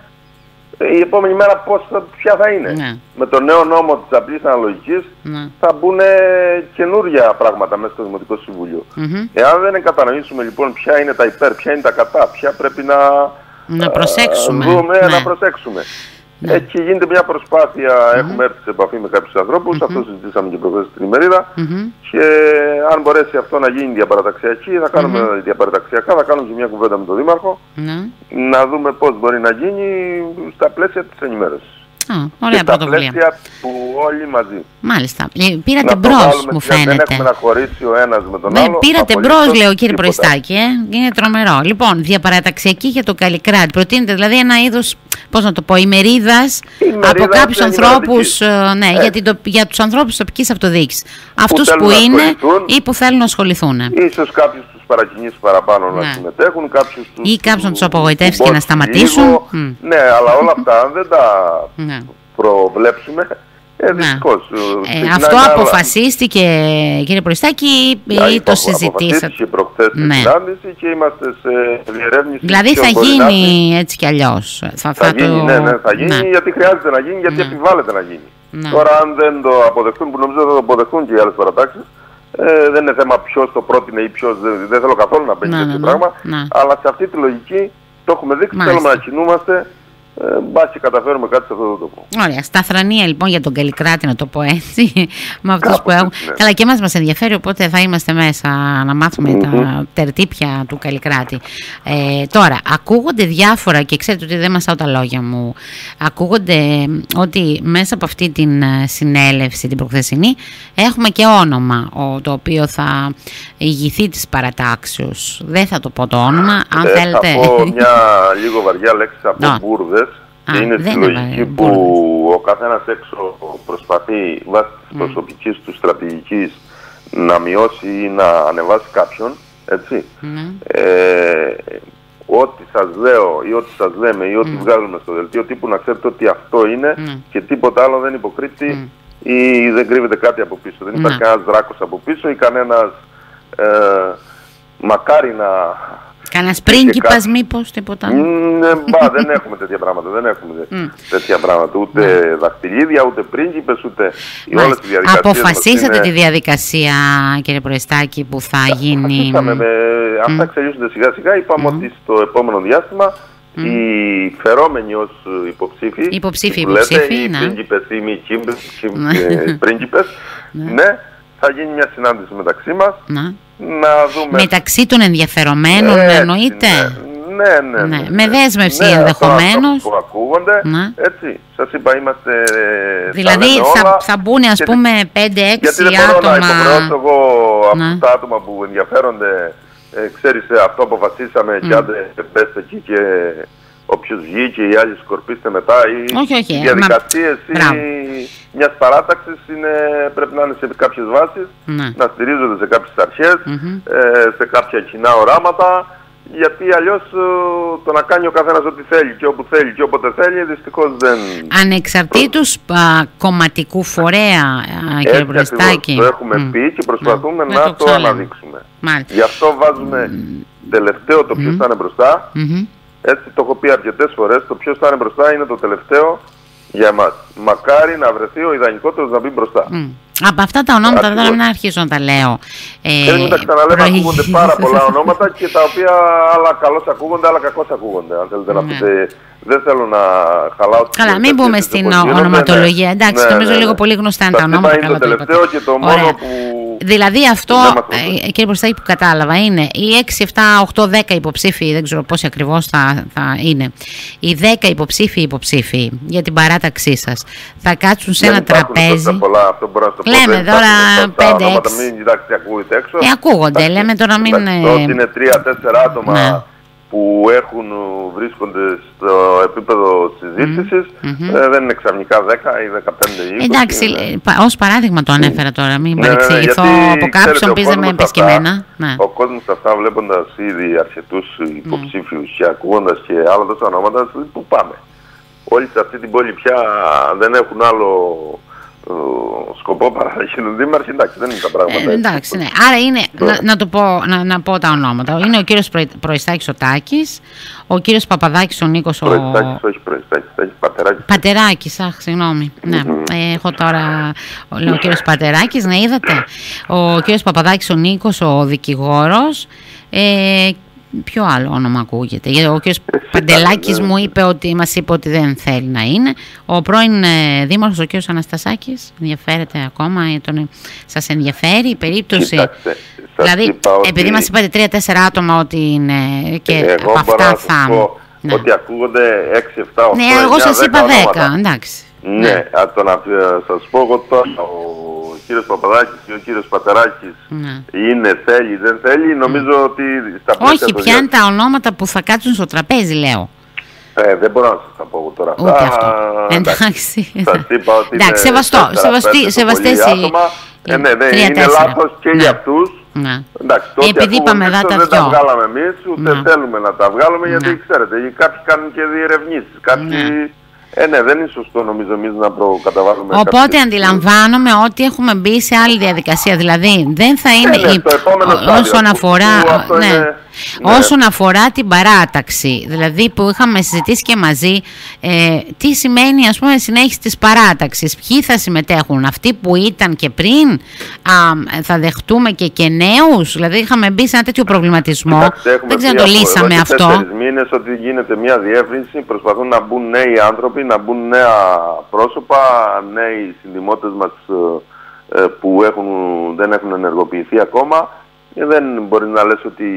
B: η επόμενη μέρα πώς θα, ποια θα είναι. Ναι. Με το νέο νόμο της απλής αναλογικής ναι. θα μπουν καινούργια πράγματα μέσα στο Δημοτικό Εάν δεν κατανοήσουμε λοιπόν ποια είναι τα υπέρ, ποια είναι τα κατά, ποια πρέπει να,
A: να προσέξουμε.
B: δούμε, να προσέξουμε. Ναι. Έτσι γίνεται μια προσπάθεια, έχουμε έρθει σε επαφή με κάποιους ανθρώπους, αυτό συζητήσαμε και προχθές στην ημερίδα. Και αν μπορέσει αυτό να γίνει διαπαραταξιακή, θα κάνουμε διαπαραταξιακά, θα κάνουμε και μια κουβέντα με τον Δήμαρχο, ναι. να δούμε πώς μπορεί να γίνει στα πλαίσια της ενημέρωσης.
A: Α, ωραία
B: και στα πλαίσια που όλοι μαζί.
A: Μάλιστα. Ε, πήρατε μπρος, μου φαίνεται.
B: Δεν έχουμε να χωρίσει ο ένας με τον ναι, άλλο.
A: Πήρατε μπρος, λέω κύριε Προϊστάκη. Ε. Είναι τρομερό. Λοιπόν, διαπαραταξιακή για το Καλλικράτη. Προτείνετε δηλαδή ένα είδος, πώς να το πω, ημερίδας από κάποιους ανθρώπους. Ε, ναι, ε. για, για τους ανθρώπους τη τοπική αυτοδιοίκηση. Αυτούς που, που είναι ή που θέλουν να ασχοληθούν.
B: σω κάποιους του παρακινήσεις παραπάνω ναι. να συμμετέχουν, κάποιους τους.
A: ή κάποιους να τους απογοητεύσει και να σταματήσουν.
B: Ναι, αλλά όλα αυτά αν δεν τα ναι. προβλέψουμε. Ε, ναι.
A: ε, αυτό αποφασίστηκε κύριε Προϊστάκη ή το συζητήσατε;
B: Αποφασίστηκε προχθές ναι. συνάντηση και είμαστε σε διερεύνηση.
A: Δηλαδή θα γίνει έτσι κι αλλιώς.
B: Θα, θα, γίνει, ναι, ναι, θα γίνει ναι. γιατί χρειάζεται να γίνει, γιατί ναι. επιβάλλεται να γίνει. Ναι. Τώρα αν δεν το αποδεχτούν, που νομίζω θα το αποδεχτούν και οι άλλες παρατάξεις, ε, δεν είναι θέμα ποιος το πρότεινε ή ποιος δεν, δεν θέλω καθόλου να μπαίνει ναι, τέτοιο πράγμα. Αλλά σε αυτή τη λογική το έχουμε δείξει, θέλουμε να κινούμαστε ε, μπα και καταφέρουμε κάτι σε αυτό το τόπο.
A: Ωραία. Σταθρανία λοιπόν για τον Καλλικράτη, να το πω έτσι. με αυτούς που έχουν. Ναι. Καλά, και εμάς μας ενδιαφέρει, οπότε θα είμαστε μέσα να μαθουμε τα τερτύπια του Καλλικράτη. Ε, τώρα, ακούγονται διάφορα και ξέρετε ότι δεν μασάω τα λόγια μου. Ακούγονται ότι μέσα από αυτή την ε, συνέλευση, την προχθεσινή, έχουμε και όνομα το οποίο θα ηγηθεί της παρατάξεως. Δεν θα το πω το όνομα, αν ε, θέλετε.
B: Θα πω μια λίγο βαριά λέξη από μπουρδες και είναι στη λογική που ο καθένας έξω προσπαθεί βάσει της mm. προσωπικής του στρατηγικής να μειώσει ή να ανεβάσει κάποιον, έτσι. Ναι. Ε, ό,τι σας λέω ή ό,τι σας λέμε ή ό,τι βγάζουμε στο δελτίο τύπου να ξέρετε ότι αυτό είναι ναι. και τίποτα άλλο δεν υποκρίτει ή δεν κρύβεται κάτι από πίσω. Δεν υπάρχει κανένας δράκος από πίσω ή κανένας ε, μακάρι να
A: Κανένας πρίγκιπας, μήπως τίποτα.
B: Ναι, μπα, δεν έχουμε τέτοια πράγματα. Δεν έχουμε τέτοια πράγματα. Ούτε mm. δαχτυλίδια, ούτε πρίγκιπες, ούτε όλες τις διαδικασίες.
A: Αποφασίσατε τη διαδικασία, κύριε Προεστάκη, που θα γίνει.
B: Αποφασίσαμε. Με... Αυτά εξελίσσονται σιγά σιγά. Είπαμε ότι στο επόμενο διάστημα οι φερόμενοι ως υποψήφοι.
A: Υποψήφοι, υποψήφοι.
B: Οι πρίγκιπες ή μη πρίγκιπες. Ναι, θα γίνει μια συνάντηση μεταξύ μας να δούμε...
A: Μεταξύ των ενδιαφερομένων έτσι, εννοείται.
B: Ναι, ναι, ναι,
A: ναι, Με δέσμευση ναι, ενδεχομένως.
B: που ακούγονται. Ναι. Έτσι. Σας είπα, είμαστε.
A: Δηλαδή θα, θα μπουν ας πούμε 5-6 άτομα.
B: Γιατί δεν μπορώ να υποχρεώσω εγώ από ναι. τα άτομα που ενδιαφέρονται. Ε, ξέρεις, αυτό αποφασίσαμε mm. και άντε πέστε εκεί και όποιος βγει και οι άλλοι σκορπίστε μετά ή
A: όχι, όχι,
B: οι διαδικασίες μα... ή μιας παράταξης είναι, πρέπει να είναι σε κάποιες βάσεις, ναι. να στηρίζονται σε κάποιες ε, σε κάποια κοινά οράματα γιατί αλλιώς ε, το να κάνει ο καθένας ό,τι θέλει και όπου θέλει και όποτε θέλει δυστυχώς δεν...
A: Ανεξαρτήτως κομματικού φορέα, κύριε Μπροστάκη.
B: το έχουμε πει και προσπαθούμε ναι, να, το, αναδείξουμε. Γι' αυτό βάζουμε τελευταίο το ποιος θα είναι μπροστά έτσι το έχω πει αρκετές φορές. Το ποιος θα είναι μπροστά είναι το τελευταίο για εμά. Μακάρι να βρεθεί ο ιδανικότερος να μπει μπροστά.
A: Από αυτά τα ονόματα τώρα μην αρχίσω να τα λέω.
B: Ε, και μην τα ξαναλέμε, ακούγονται πάρα πολλά ονόματα και τα οποία άλλα καλώς ακούγονται, άλλα κακώς ακούγονται. Αν θέλετε να ναι. πείτε, δεν θέλω να χαλάω
A: Καλά, μην μπούμε στην ονοματολογία. Ναι, Εντάξει, ναι, νομίζω ναι, λίγο πολύ γνωστά είναι τα ονόματα.
B: Είναι το τελευταίο και το μόνο που
A: Δηλαδή αυτό, ε, κύριε Προστάκη, που κατάλαβα είναι οι 6, 7, 8, 10 υποψήφοι, δεν ξέρω πόσοι ακριβώς θα, θα είναι, οι 10 υποψήφοι υποψήφοι για την παράταξή σας θα κάτσουν σε ένα τραπέζι.
B: Πολλά, αυτό μπορώ να το
A: λέμε
B: πω,
A: τώρα 5-6.
B: Μην κοιτάξτε, ακούγεται έξω.
A: Ε, ακούγονται, λέμε τώρα μην.
B: Ότι είναι 3-4 άτομα. Ναι που έχουν, βρίσκονται στο επίπεδο συζήτησης. Mm-hmm. Ε, δεν είναι ξαφνικά 10 ή 15 ή 20.
A: Εντάξει, είναι... ως παράδειγμα το ανέφερα τώρα, μην ναι, παρεξηγηθώ ναι, ναι από κάποιον που δεν με επεσκεμμένα. Ναι.
B: Ο κόσμος αυτά βλέποντας ήδη αρκετούς υποψήφιους mm. και ακούγοντας και άλλα τόσα ονόματα, πού πάμε; Όλοι σε αυτή την πόλη πια δεν έχουν άλλο σκοπό παρά να γίνουν δήμαρχοι, εντάξει, δεν είναι τα πράγματα.
A: Ε, εντάξει, ναι. Άρα είναι, να, να, το πω, να, να πω τα ονόματα. Είναι ο κύριος Προϊστάκης ο Τάκης, ο κύριος Παπαδάκης ο Νίκος ο...
B: Προϊστάκης, όχι Προϊστάκης, Πατεράκης.
A: Πατεράκης, αχ, συγγνώμη. Ναι, ε, έχω τώρα, λέω ο κύριος Πατεράκης, ναι, είδατε. Ο κύριος Παπαδάκης ο Νίκος ο δικηγόρος ε, Ποιο άλλο όνομα ακούγεται; Γιατί ο κ. Παντελάκης μου είπε ότι μας είπε ότι δεν θέλει να είναι. Ο πρώην ε, Δήμαρχος, ο κ. Αναστασάκης, ενδιαφέρεται ακόμα. Ε, τον, σας ενδιαφέρει η περίπτωση;
B: Κοιτάξτε,
A: δηλαδή, επειδή μας είπατε τρία-τέσσερα άτομα ότι είναι και
B: εγώ
A: από αυτά θα.
B: Πω ναι. Ότι ακούγονται 6, 7, 8,
A: Ναι, εγώ σας είπα 10, εντάξει.
B: Ναι, ναι. το να σας πω εγώ τώρα, κύριος Παπαδάκης και ο κύριος Πατεράκης ναι. είναι, θέλει, δεν θέλει, νομίζω ότι στα
A: πλαίσια. Όχι, ποια είναι τα ονόματα που θα κάτσουν στο τραπέζι, λέω.
B: Ε, δεν μπορώ να σας τα πω εγώ τώρα
A: αυτά. Ούτε αυτό. Εντάξει.
B: Σας είπα ότι.
A: Εντάξει, σεβαστό. Σεβαστές οι.
B: Ε, ναι, ναι, είναι λάθος και ναι. για αυτούς.
A: Ναι.
B: Εντάξει, τότε
A: Επειδή είπαμε
B: τα Δεν τα βγάλαμε εμείς, ούτε ναι. θέλουμε να τα βγάλουμε, γιατί ναι. ξέρετε, κάποιοι κάνουν και διερευνήσεις. Κάποιοι ναι. Ε, ναι, δεν είναι σωστό νομίζω εμείς να προκαταβάλουμε.
A: Οπότε κάποιες... αντιλαμβάνομαι ότι έχουμε μπει σε άλλη διαδικασία. Δηλαδή δεν θα είναι.
B: Ε, ναι, η...
A: Όσον αφορά. Ναι. Είναι... Ναι. Όσον αφορά την παράταξη, δηλαδή που είχαμε συζητήσει και μαζί, ε, τι σημαίνει ας πούμε συνέχιση της παράταξης, ποιοι θα συμμετέχουν, αυτοί που ήταν και πριν, α, θα δεχτούμε και και νέους, δηλαδή είχαμε μπει σε ένα τέτοιο προβληματισμό, δεν ξέρω το λύσαμε αυτό.
B: Τέσσερις μήνες ότι γίνεται μια διεύρυνση, προσπαθούν να μπουν νέοι άνθρωποι, να μπουν νέα πρόσωπα, νέοι συνδημότες μας ε, ε, που έχουν, δεν έχουν ενεργοποιηθεί ακόμα και δεν μπορεί να λες ότι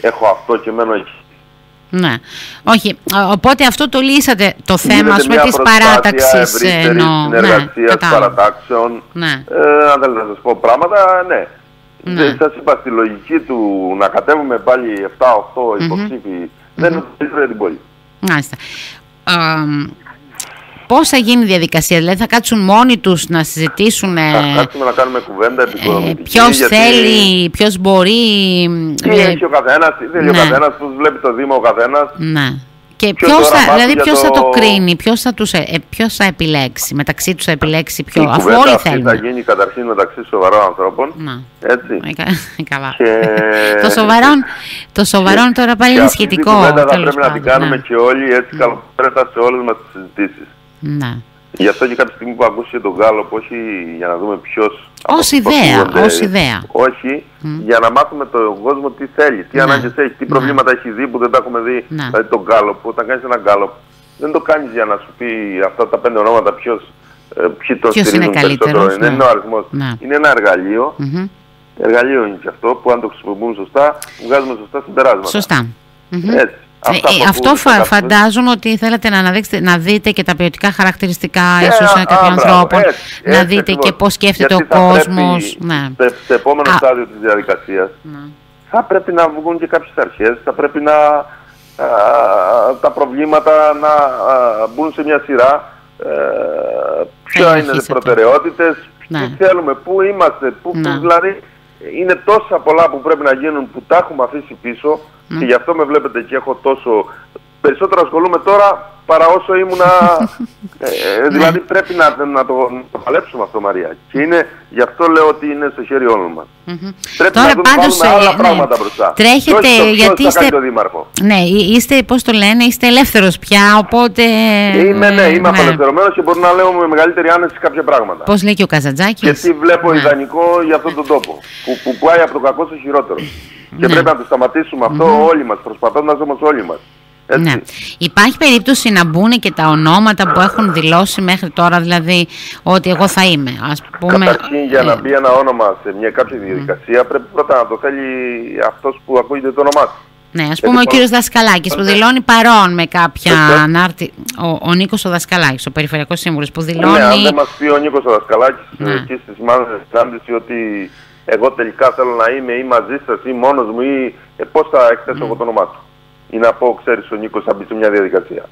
B: έχω αυτό και μένω εκεί.
A: Ναι. Όχι. Οπότε αυτό το λύσατε το θέμα ας πούμε, της παράταξης.
B: Εννοώ. συνεργασίας ναι, παρατάξεων.
A: Ναι.
B: Ε, αν θέλετε να σας πω πράγματα, ναι. ναι. Σας είπα στη λογική του να κατέβουμε πάλι 7-8 υποψήφοι. Δεν είναι την πόλη.
A: Μάλιστα. Πώς θα γίνει η διαδικασία, δηλαδή θα κάτσουν μόνοι τους να συζητήσουν.
B: Θα κάτσουμε να κάνουμε κουβέντα
A: Ε, ποιος γιατί... θέλει, ποιος μπορεί.
B: Τι ε, έχει ο καθένας, τι θέλει ναι. ο καθένας, πώς βλέπει το Δήμο ο καθένας.
A: Ναι. Και ποιος θα, δηλαδή ποιος θα το κρίνει, ποιος θα, τους, ε, ποιος θα επιλέξει, μεταξύ τους θα επιλέξει ποιο, η αφού όλοι θέλουν.
B: θα γίνει καταρχήν μεταξύ σοβαρών ανθρώπων,
A: να.
B: έτσι.
A: Ε, καλά. Και... το σοβαρόν, το σοβαρόν τώρα πάλι είναι σχετικό.
B: Και αυτή θα πρέπει να την κάνουμε ναι. και όλοι έτσι καλοπρέπτα σε όλες μας τις συζητήσεις.
A: Ναι.
B: Γι' αυτό και κάποια στιγμή που ακούσει τον Γκάλοπ, όχι για να δούμε ποιος.
A: Ω ιδέα, ως ιδέα.
B: Όχι, για να μάθουμε τον κόσμο τι θέλει, τι ναι. ανάγκες έχει, τι ναι. προβλήματα έχει δει που δεν τα έχουμε δει. Ναι. Δηλαδή τον Γκάλοπ, όταν κάνεις ένα Γκάλοπ, δεν το κάνεις για να σου πει αυτά τα πέντε ονόματα ποιος. Ε, ποιοι τον στηρίζουν περισσότερο. Ναι. Δεν είναι ο αριθμός. Ναι. Είναι ένα εργαλείο. Mm-hmm. Εργαλείο είναι και αυτό που αν το χρησιμοποιούμε σωστά, βγάζουμε σωστά συμπεράσματα.
A: Σωστά.
B: Έτσι.
A: Ε, ε, αυτό φα, φαντάζομαι ότι θέλετε να, αναδείξετε, να δείτε και τα ποιοτικά χαρακτηριστικά yeah, ίσως α, κάποιων ανθρώπων, να δείτε και πώς σκέφτεται ο κόσμος.
B: Ναι. Σε, επόμενο α, στάδιο της διαδικασίας ναι. θα πρέπει να βγουν και κάποιες αρχές, θα πρέπει να α, τα προβλήματα να μπουν σε μια σειρά, ε, ποια είναι οι προτεραιότητες, ναι. τι θέλουμε, πού είμαστε, πού, ναι. πού δηλαδή είναι τόσα πολλά που πρέπει να γίνουν που τα έχουμε αφήσει πίσω και γι' αυτό με βλέπετε και έχω τόσο... Περισσότερο ασχολούμαι τώρα παρά όσο ήμουνα. ε, ε, δηλαδή πρέπει να, να, το, να το παλέψουμε αυτό, Μαρία. Και είναι, γι' αυτό λέω ότι είναι στο χέρι όλων μας. Πρέπει
A: Τώρα
B: να δούμε
A: πάντως,
B: βάλουμε άλλα
A: ε, ναι.
B: πράγματα μπροστά.
A: Τρέχετε,
B: Και όχι το ποιος
A: γιατί
B: θα
A: είστε-
B: κάνει το δήμαρχο.
A: Ναι, εί- είστε, πώς το λένε, είστε ελεύθερος πια, οπότε...
B: Είμαι, ναι, είμαι
A: ναι.
B: απελευθερωμένος και μπορώ να λέω με μεγαλύτερη άνεση κάποια πράγματα.
A: Πώς λέει και ο Καζαντζάκης.
B: Και τι βλέπω
A: Ναι.
B: ιδανικό για αυτόν τον τόπο. Που, που πάει από το κακό στο χειρότερο. Και
A: Ναι.
B: πρέπει να το σταματήσουμε αυτό όλοι μας, προσπαθώντας όμως όλοι μας. Έτσι.
A: Ναι. Υπάρχει περίπτωση να μπουν και τα ονόματα που έχουν δηλώσει μέχρι τώρα, δηλαδή ότι εγώ θα είμαι. Ας πούμε,
B: Καταρχήν για να
A: ε,
B: μπει ένα όνομα σε μια κάποια διαδικασία πρέπει πρώτα να το θέλει αυτός που ακούγεται το όνομά του.
A: Ναι, ας
B: Έτσι,
A: πούμε ο
B: λοιπόν,
A: κύριος Δασκαλάκης που
B: ναι.
A: δηλώνει παρόν με κάποια
B: Έτσι.
A: ανάρτη... Ο, ο Νίκος ο Δασκαλάκης, ο Περιφερειακός Σύμβουλος που
B: Ναι, αν
A: δηλώνει...
B: δεν μας πει ο Νίκος ο Δασκαλάκης
A: Ναι.
B: εκεί στη σημάδια συνάντησης ότι εγώ τελικά θέλω να είμαι ή μαζί σας ή μόνος μου ή ε, πώς θα εκθέσω εγώ το όνομά του. Ή να πω, ξέρεις, ο Νίκος θα μπει σε μια διαδικασία.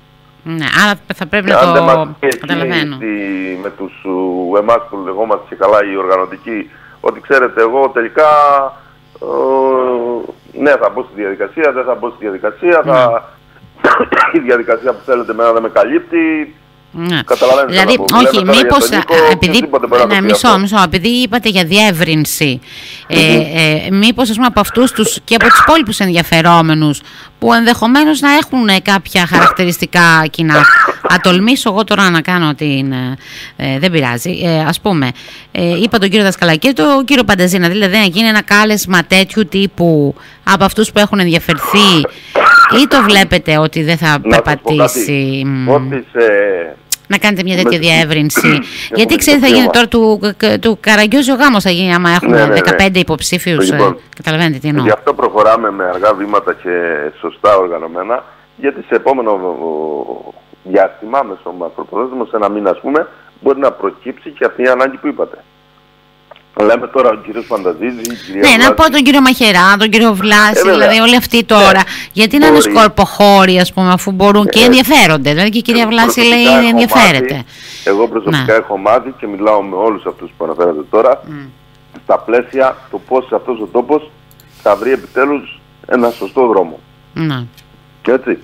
A: Ναι, άρα θα πρέπει
B: Και
A: να
B: αν δεν μας
A: το
B: πει εκεί
A: καταλαβαίνω.
B: στη- με τους ου, εμάς που λεγόμαστε και καλά οι οργανωτικοί ότι ξέρετε εγώ τελικά ε, ναι θα μπω στη διαδικασία, δεν θα μπω στη διαδικασία, θα...
A: Ναι.
B: η διαδικασία που θέλετε εμένα δεν με καλύπτει.
A: Ναι.
B: Καταλαβαίνετε
A: Δηλαδή,
B: τι να πω.
A: όχι,
B: Λέμε τώρα για
A: μήπως,
B: τον Νίκο,
A: α, επειδή,
B: οποιοσδήποτε μπορεί να το
A: ναι,
B: πει
A: μισό,
B: αυτό.
A: μισό, επειδή είπατε για διεύρυνση, ε, ε, μήπως ας πούμε από αυτούς τους και από τους υπόλοιπους ενδιαφερόμενους που ενδεχομένως να έχουν ε, κάποια χαρακτηριστικά κοινά. Θα τολμήσω εγώ τώρα να κάνω την... ε, ε, δεν πειράζει. Ε, ας πούμε, ε, είπα τον κύριο Δασκαλάκη και τον κύριο Πανταζίνα, δηλαδή να γίνει ένα κάλεσμα τέτοιου τύπου από αυτούς που έχουν ενδιαφερθεί ή το βλέπετε ότι δεν θα
B: Να σας πω
A: περπατήσει...
B: κάτι.
A: μ,
B: Ότι σε...
A: να κάνετε μια τέτοια
B: Με-
A: διεύρυνση.
B: Έχουμε
A: Γιατί ξέρετε, θα
B: το
A: γίνει
B: θέμα.
A: τώρα του, του Καραγκιόζη ο γάμος θα γίνει άμα έχουμε
B: Ναι, ναι, ναι.
A: 15 υποψήφιους.
B: Λοιπόν,
A: καταλαβαίνετε τι εννοώ.
B: Γι' αυτό προχωράμε με αργά βήματα και σωστά οργανωμένα, γιατί σε επόμενο ο, διάστημα, μέσω μακροπρόθεσμος, σε ένα μήνα ας πούμε, μπορεί να προκύψει και αυτή η ανάγκη που είπατε. Λέμε τώρα ο κύριος Φανταζίζη, η κυρία
A: Ναι, να
B: Βλάση.
A: πω τον κύριο Μαχερά, τον κύριο Βλάση,
B: Ε, βέβαια.
A: δηλαδή όλοι αυτοί τώρα.
B: Ναι.
A: Γιατί να είναι
B: Μπορεί.
A: σκορποχώροι, ας πούμε, αφού μπορούν και
B: Ε,
A: ενδιαφέρονται. Δηλαδή και η κυρία
B: Εγώ
A: Βλάση
B: προσωπικά
A: λέει
B: έχω
A: ενδιαφέρεται.
B: μάθει- εγώ προσωπικά
A: Ναι.
B: έχω μάθει και μιλάω με όλους αυτούς που αναφέρατε τώρα, στα πλαίσια το πώς αυτός ο τόπος θα βρει επιτέλους ένα σωστό δρόμο.
A: Ναι.
B: Και έτσι.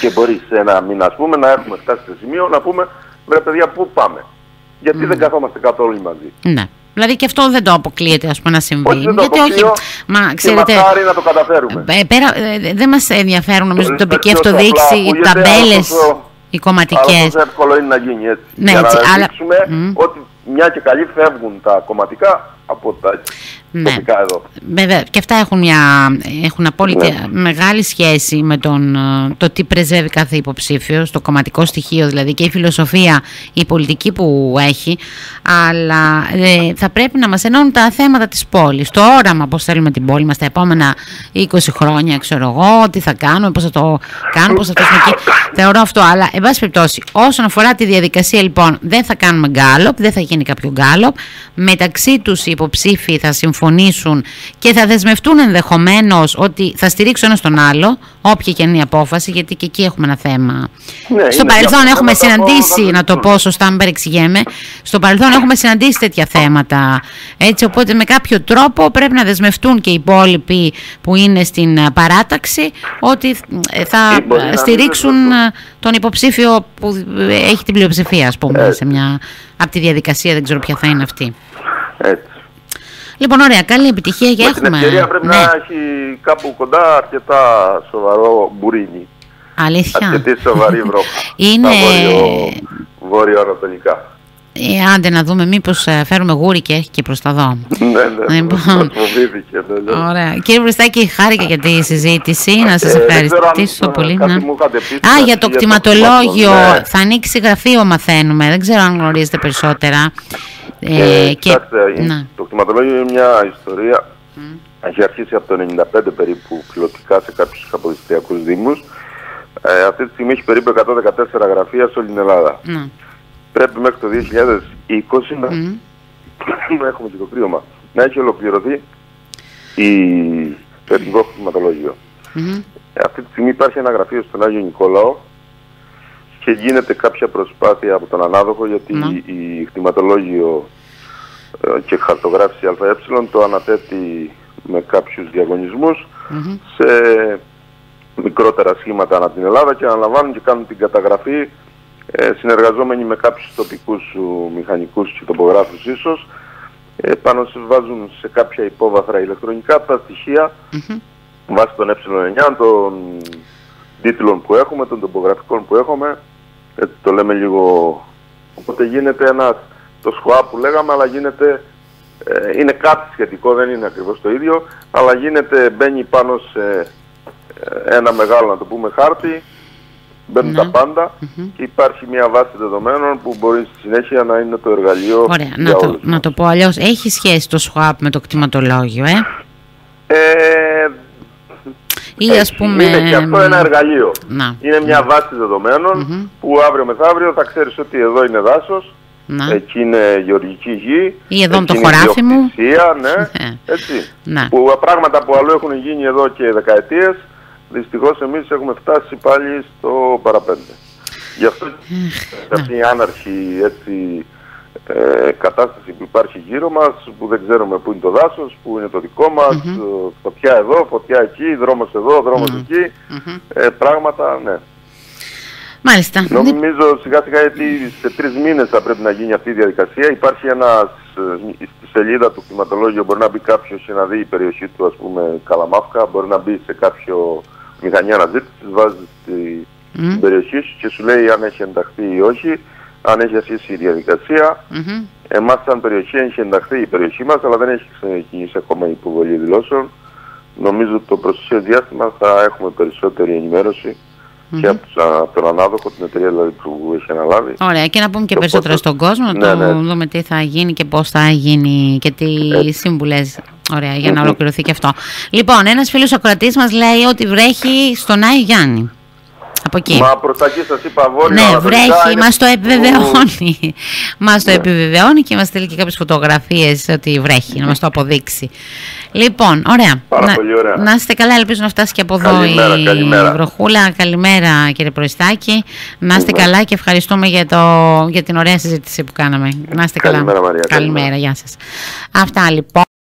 B: Και μπορεί σε ένα μήνα, ας πούμε, να έχουμε φτάσει σε σημείο να πούμε, βρε παιδιά, πού πάμε; Γιατί δεν καθόμαστε κάτω όλοι μαζί.
A: ναι. Δηλαδή και αυτό δεν το αποκλείεται ας πούμε, να συμβεί.
B: Όχι, δεν το
A: Γιατί
B: αποκλείω
A: όχι. Μα
B: Και
A: ξέρετε.
B: μακάρι να το καταφέρουμε.
A: ε, πέρα, ε, δεν μας ενδιαφέρουν νομίζω η
B: Πολύ
A: τοπική
B: περισσότερο
A: αυτοδιοίκηση,
B: απλά
A: οι
B: ακούγεται, αλλά
A: ταμπέλες,
B: τόσο-
A: οι
B: Αλλά
A: κομματικές.
B: τόσο εύκολο είναι να γίνει έτσι.
A: Ναι,
B: Για
A: έτσι,
B: να
A: αλλά-
B: δείξουμε
A: Μμ.
B: ότι μια και καλή φεύγουν τα κομματικά από τα
A: Ναι.
B: τοπικά εδώ.
A: Βέβαια, και αυτά έχουν, μια, έχουν απόλυτη
B: Ναι.
A: μεγάλη σχέση με τον, ε, το τι πρεσβεύει κάθε υποψήφιο, το κομματικό στοιχείο δηλαδή και η φιλοσοφία, η πολιτική που έχει. Αλλά ε, θα πρέπει να μας ενώνουν τα θέματα της πόλης. Το όραμα πώς θέλουμε την πόλη μας τα επόμενα 20 χρόνια, ξέρω εγώ, τι θα κάνουμε, πώς θα το κάνουμε, πώς θα φτάσουμε εκεί. Θεωρώ αυτό. Αλλά, εν πάση περιπτώσει, όσον αφορά τη διαδικασία, λοιπόν, δεν θα κάνουμε γκάλωπ, δεν θα γίνει κάποιο γκάλωπ. Μεταξύ τους οι υποψήφοι θα συμφωνήσουν και θα δεσμευτούν ενδεχομένως ότι θα στηρίξουν ένα τον άλλο, όποια και είναι η απόφαση, γιατί και εκεί έχουμε ένα θέμα.
B: Ναι,
A: Στο
B: είναι
A: παρελθόν
B: για
A: έχουμε
B: θέματα που
A: συναντήσει,
B: θα
A: να το πω
B: δουν.
A: σωστά, μην παρεξηγέμαι, στο παρελθόν έχουμε συναντήσει τέτοια θέματα. Έτσι, οπότε με κάποιο τρόπο πρέπει να δεσμευτούν και οι υπόλοιποι που είναι στην ε, παράταξη ότι ε, θα
B: Ή μπορεί να μην
A: στηρίξουν
B: δεσμευτούν.
A: ε, τον υποψήφιο που ε, έχει την πλειοψηφία, ας πούμε,
B: Έτσι.
A: σε μια, από τη διαδικασία, δεν ξέρω ποια θα είναι αυτή.
B: Έτσι.
A: Λοιπόν, ωραία, καλή επιτυχία και
B: Με την
A: έχουμε.
B: ευκαιρία πρέπει
A: ναι,
B: να έχει κάπου κοντά αρκετά σοβαρό μπουρίνι.
A: αλήθεια.
B: Αρκετή σοβαρή βρόχα.
A: Είναι-
B: Στα βόρειο, βόρειο-ανατολικά.
A: Ε, άντε να δούμε μήπως ε, φέρουμε γούρι και έχει και προς τα δω.
B: ναι, ναι.
A: Λοιπόν.
B: μας φοβήθηκε. ναι, ναι.
A: Ωραία. Κύριε Βρυστάκη, χάρηκα για τη συζήτηση. Να σας
B: Ε, δεν ξέρω αν,
A: ευχαριστήσω
B: ε,
A: πολύ.
B: κάτι
A: ναι.
B: μου είχατε πει,
A: Α,
B: να
A: για το
B: πει
A: κτηματολόγιο.
B: ναι.
A: Θα ανοίξει γραφείο, μαθαίνουμε. Δεν ξέρω αν γνωρίζετε περισσότερα.
B: Ε,
A: Ε, και...
B: κοιτάξτε,
A: Ναι.
B: το κτηματολόγιο είναι μια ιστορία. Έχει αρχίσει από το 95 περίπου πιλωτικά σε κάποιους αποδιστριακούς δήμους. Ε, αυτή τη στιγμή έχει περίπου 114 γραφεία σε όλη την Ελλάδα.
A: Ναι.
B: Πρέπει μέχρι το 2020 να,
A: Μμ.
B: να έχουμε και το κρύωμα. Να έχει ολοκληρωθεί η, το εθνικό κτηματολόγιο.
A: Μμμ.
B: Ε, Αυτή τη στιγμή υπάρχει ένα γραφείο στον Άγιο Νικόλαο και γίνεται κάποια προσπάθεια από τον ανάδοχο γιατί
A: Ναι.
B: η κτηματολόγιο ε, και χαρτογράφηση ΑΕ το αναθέτει με κάποιους διαγωνισμούς
A: Μμμ.
B: σε, με- μικρότερα σχήματα ανά την Ελλάδα και αναλαμβάνουν και κάνουν την καταγραφή ε, συνεργαζόμενοι με κάποιους τοπικούς μηχανικούς και τοπογράφους ίσως. Ε, πάνω σε βάζουν σε κάποια υπόβαθρα ηλεκτρονικά τα στοιχεία mm-hmm. βάσει των ε9, των τίτλων που έχουμε, των τοπογραφικών που έχουμε. Έτσι το λέμε λίγο οπότε γίνεται ένας το σχοά που λέγαμε αλλά γίνεται ε, είναι κάτι σχετικό, δεν είναι ακριβώς το ίδιο αλλά γίνεται, μπαίνει πάνω σε ε, ένα μεγάλο να το πούμε χάρτη μπαίνουν τα ναι. παντα και υπάρχει μια βάση δεδομένων που μπορεί στη συνέχεια να είναι το εργαλείο
A: Ωραία, για να, το, να το πω αλλιώς. Έχει σχέση το SWAP με το κτηματολόγιο, ε;
B: ε
A: ή ας πούμε...
B: Είναι και αυτό ένα εργαλείο. Να. Είναι μια βάση που αύριο μεθαύριο θα ξέρεις ότι εδώ είναι δάσος, να. εκεί είναι γεωργική γη,
A: ή εδώ είναι το χωράφι μου.
B: Ναι, ναι, έτσι. Να. Που πράγματα που αλλού έχουν γίνει εδώ και δεκαετίες, δυστυχώς εμείς έχουμε φτάσει πάλι στο παραπέντε. Γι' αυτό αυτή η άναρχη έτσι, ε, κατάσταση που υπάρχει γύρω μας, που δεν ξέρουμε πού είναι το δάσος, πού είναι το δικό μας, mm φωτιά εδώ, φωτιά εκεί, δρόμος εδώ, εκεί, ε, πράγματα, ναι.
A: Μάλιστα.
B: Νομίζω σιγά σιγά γιατί σε τρεις μήνες θα πρέπει να γίνει αυτή η διαδικασία. Υπάρχει ένας ε, στη σελίδα του κτηματολόγιο μπορεί να μπει κάποιος και να δει η περιοχή του, ας πούμε, Καλαμάφκα. Μπορεί να μπει σε κάποιο μηχανή αναζήτησης, βάζεις τη, την περιοχή σου και σου λέει αν έχει ενταχθεί ή όχι, αν έχει αρχίσει η διαδικασία. Mm-hmm. Εμάς σαν περιοχή έχει ενταχθεί η περιοχή μας, αλλά δεν έχει ξεκινήσει ακόμα η υποβολή δηλώσεων. Νομίζω ότι το προσεχές διάστημα θα έχουμε περισσότερη ενημέρωση mm-hmm. και από τον ανάδοχο, την εταιρεία δηλαδή που έχει αναλάβει.
A: Ωραία, και να πούμε και περισσότερο στον κόσμο, ναι, το ναι. δούμε τι θα γίνει και πώς θα γίνει και τι σύμβουλες Ωραία, για να ολοκληρωθεί και αυτό. Λοιπόν, ένας φίλος ακροατής μας λέει ότι βρέχει στον Άι Γιάννη. Από εκεί.
B: Μα προς τα εκεί σας είπα βόρεια.
A: Ναι, βρέχει, μας το επιβεβαιώνει. μας το ναι. επιβεβαιώνει και μας στείλει και κάποιες φωτογραφίες ότι βρέχει, να μας το αποδείξει. Λοιπόν, ωραία.
B: Πάρα να, πολύ ωραία.
A: Να είστε καλά, ελπίζω να φτάσει και από εδώ η καλημέρα. βροχούλα. Καλημέρα κύριε Προϊστάκη. Να είστε καλά και ευχαριστούμε για, το, για την ωραία συζήτηση που κάναμε. Να είστε
B: καλημέρα,
A: καλά.
B: Μαρία,
A: καλημέρα, καλημέρα. γεια σας. Αυτά λοιπόν.